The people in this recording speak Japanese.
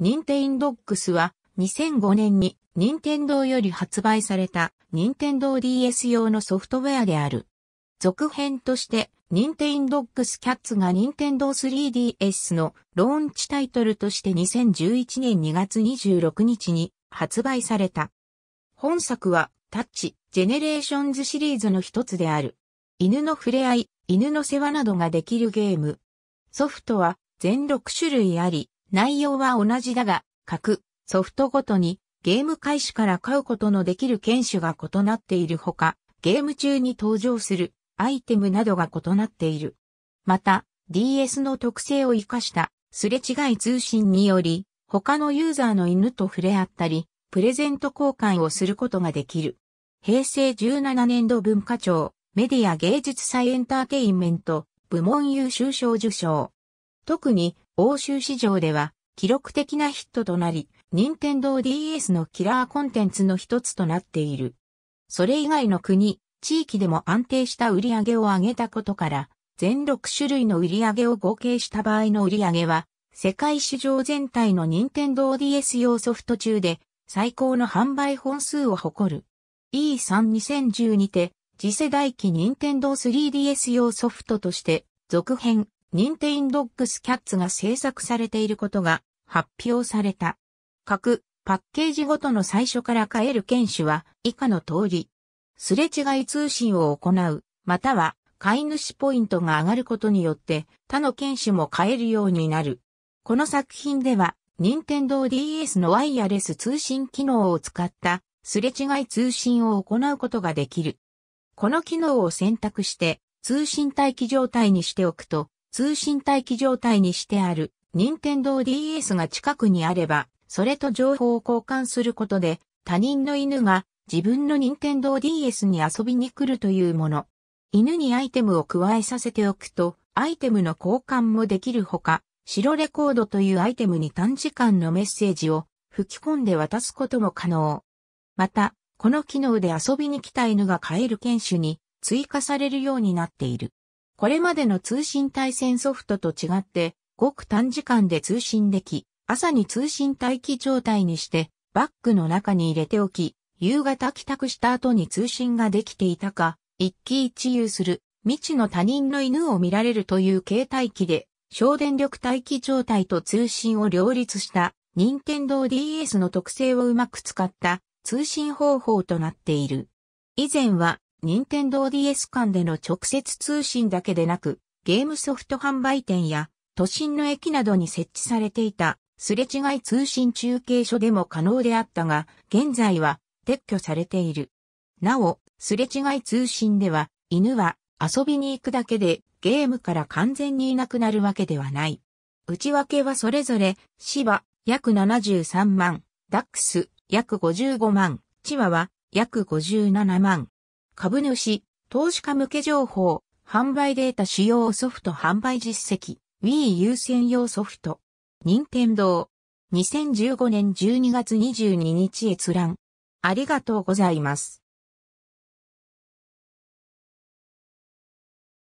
ニンテインドックスは2005年に任天堂より発売された任天堂 DS 用のソフトウェアである。続編として、任天堂 Dogs Cats が任天堂 3DS のローンチタイトルとして2011年2月26日に発売された。本作はタッチ、ジェネレーションズシリーズの一つである。犬の触れ合い、犬の世話などができるゲーム。ソフトは全6種類あり、内容は同じだが、各ソフトごとにゲーム開始から買うことのできる犬種が異なっているほか、ゲーム中に登場するアイテムなどが異なっている。また、DS の特性を活かしたすれ違い通信により、他のユーザーの犬と触れ合ったり、プレゼント交換をすることができる。平成17年度文化庁メディア芸術祭エンターテインメント部門優秀賞受賞。特に欧州市場では記録的なヒットとなり、任天堂 DS のキラーコンテンツの一つとなっている。それ以外の国、地域でも安定した売り上げを上げたことから、全6種類の売り上げを合計した場合の売り上げは、世界市場全体の任天堂 DS 用ソフト中で最高の販売本数を誇る。E3-2010 にて、次世代機任天堂 3DS 用ソフトとして、続編、任天堂 Dogs Cats が制作されていることが発表された。各パッケージごとの最初から買える犬種は以下の通り。すれ違い通信を行う、または飼い主ポイントが上がることによって他の犬種も買えるようになる。この作品では、任天堂 DS のワイヤレス通信機能を使ったすれ違い通信を行うことができる。この機能を選択して通信待機状態にしておくと、通信待機状態にしてある任天堂 DS が近くにあればそれと情報を交換することで、他人の犬が自分の任天堂 DS に遊びに来るというもの。犬にアイテムを加えさせておくと、アイテムの交換もできるほか、白レコードというアイテムに短時間のメッセージを吹き込んで渡すことも可能。また、この機能で遊びに来た犬が飼える犬種に追加されるようになっている。これまでの通信対戦ソフトと違って、ごく短時間で通信でき、朝に通信待機状態にして、バッグの中に入れておき、夕方帰宅した後に通信ができていたか、一喜一憂する、未知の他人の犬を見られるという携帯機で、省電力待機状態と通信を両立した任天堂 DS の特性をうまく使った通信方法となっている。以前は任天堂 DS 間での直接通信だけでなく、ゲームソフト販売店や都心の駅などに設置されていたすれ違い通信中継所でも可能であったが、現在は撤去されている。なお、すれ違い通信では、犬は遊びに行くだけでゲームから完全にいなくなるわけではない。内訳はそれぞれ、芝約73万、ダックス約55万、チワは約57万。株主、投資家向け情報、販売データ使用ソフト販売実績、Wii 優先用ソフト。任天堂。2015年12月22日閲覧。ありがとうございます。